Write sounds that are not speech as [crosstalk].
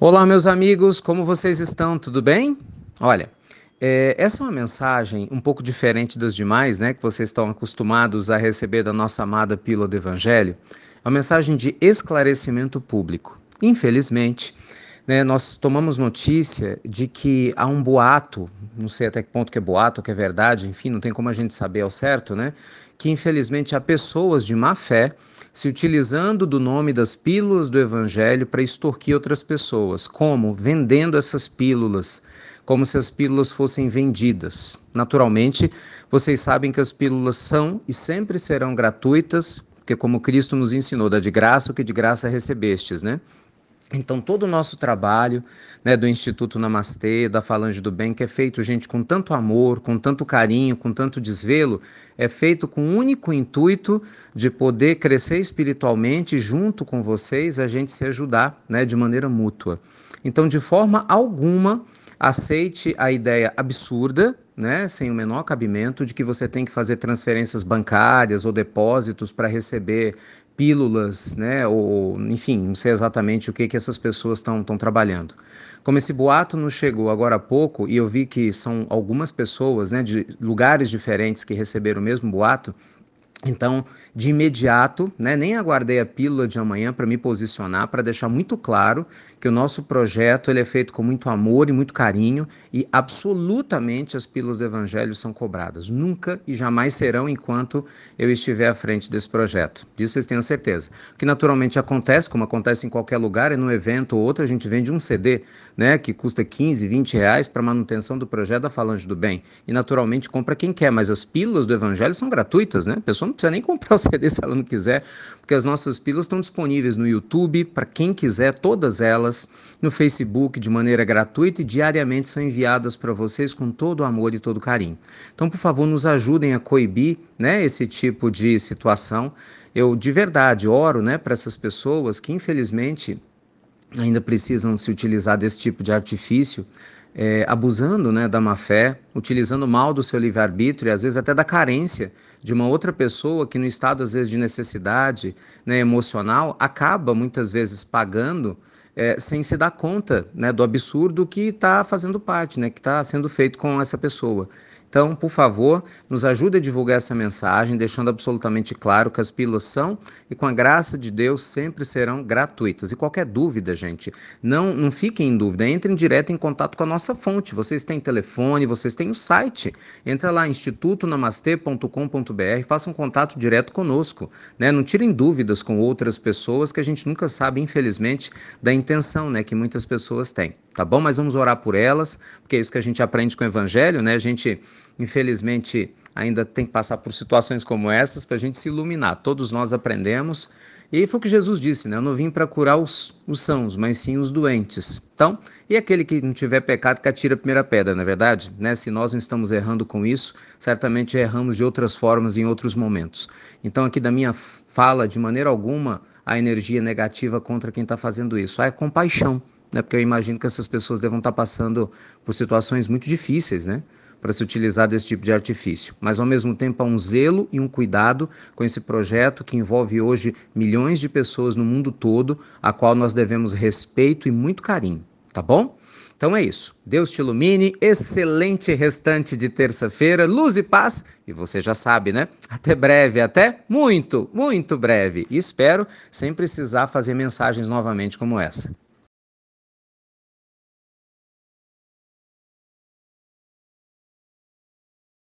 Olá, meus amigos, como vocês estão? Tudo bem? Olha, é, essa é uma mensagem um pouco diferente das demais, né, que vocês estão acostumados a receber da nossa amada Pílula do Evangelho. É uma mensagem de esclarecimento público. Infelizmente, né, nós tomamos notícia de que há um boato, não sei até que ponto que é boato, que é verdade, enfim, não tem como a gente saber ao certo, né? Que infelizmente há pessoas de má fé se utilizando do nome das pílulas do Evangelho para extorquir outras pessoas. Como? Vendendo essas pílulas, como se as pílulas fossem vendidas. Naturalmente, vocês sabem que as pílulas são e sempre serão gratuitas, porque, como Cristo nos ensinou, dá de graça o que de graça recebestes, né? Então, todo o nosso trabalho né, do Instituto Namastê, da Falange do Bem, que é feito, gente, com tanto amor, com tanto carinho, com tanto desvelo, é feito com o único intuito de poder crescer espiritualmente junto com vocês, a gente se ajudar né, de maneira mútua. Então, de forma alguma, aceite a ideia absurda, né, sem o menor cabimento, de que você tem que fazer transferências bancárias ou depósitos para receber pílulas, né, ou enfim, não sei exatamente o que, que essas pessoas estão trabalhando. Como esse boato nos chegou agora há pouco e eu vi que são algumas pessoas, né, de lugares diferentes que receberam o mesmo boato, então, de imediato, né, nem aguardei a pílula de amanhã para me posicionar, para deixar muito claro que o nosso projeto ele é feito com muito amor e muito carinho e absolutamente as pílulas do Evangelho são cobradas. Nunca e jamais serão enquanto eu estiver à frente desse projeto. Disso vocês tenham certeza. O que naturalmente acontece, como acontece em qualquer lugar, é num evento ou outro, a gente vende um CD, né, que custa 15, 20 reais para manutenção do projeto da Falange do Bem. E naturalmente compra quem quer, mas as pílulas do Evangelho são gratuitas, né? A pessoa não precisa nem comprar o [laughs] CD se ela não quiser, porque as nossas pílulas estão disponíveis no YouTube para quem quiser, todas elas, no Facebook de maneira gratuita e diariamente são enviadas para vocês com todo o amor e todo o carinho. Então, por favor, nos ajudem a coibir né, esse tipo de situação. Eu de verdade oro né, para essas pessoas que, infelizmente, ainda precisam se utilizar desse tipo de artifício é, abusando né, da má fé, utilizando mal do seu livre-arbítrio e às vezes até da carência de uma outra pessoa que, no estado às vezes de necessidade né, emocional, acaba muitas vezes pagando é, sem se dar conta né, do absurdo que está fazendo parte, né, que está sendo feito com essa pessoa. Então, por favor, nos ajude a divulgar essa mensagem, deixando absolutamente claro que as pílulas são e, com a graça de Deus, sempre serão gratuitas. E qualquer dúvida, gente, não, não fiquem em dúvida, entrem direto em contato com a nossa fonte. Vocês têm telefone, vocês têm o site. Entra lá, institutonamastê.com.br, façam contato direto conosco. Né? Não tirem dúvidas com outras pessoas que a gente nunca sabe, infelizmente, da intenção né, que muitas pessoas têm. Tá bom? Mas vamos orar por elas, porque é isso que a gente aprende com o Evangelho, né? A gente infelizmente, ainda tem que passar por situações como essas para a gente se iluminar. Todos nós aprendemos. E foi o que Jesus disse, né? Eu não vim para curar os, os sãos, mas sim os doentes. Então, e aquele que não tiver pecado, que atira a primeira pedra, não é verdade? Né? Se nós não estamos errando com isso, certamente erramos de outras formas em outros momentos. Então, aqui da minha fala, de maneira alguma, a energia negativa contra quem está fazendo isso. Ah, é compaixão né? porque eu imagino que essas pessoas devam estar passando por situações muito difíceis, né? para se utilizar desse tipo de artifício. Mas, ao mesmo tempo, há um zelo e um cuidado com esse projeto que envolve hoje milhões de pessoas no mundo todo, a qual nós devemos respeito e muito carinho, tá bom? Então é isso. Deus te ilumine. Excelente restante de terça-feira. Luz e paz. E você já sabe, né? Até breve, até muito, muito breve. E espero sem precisar fazer mensagens novamente como essa.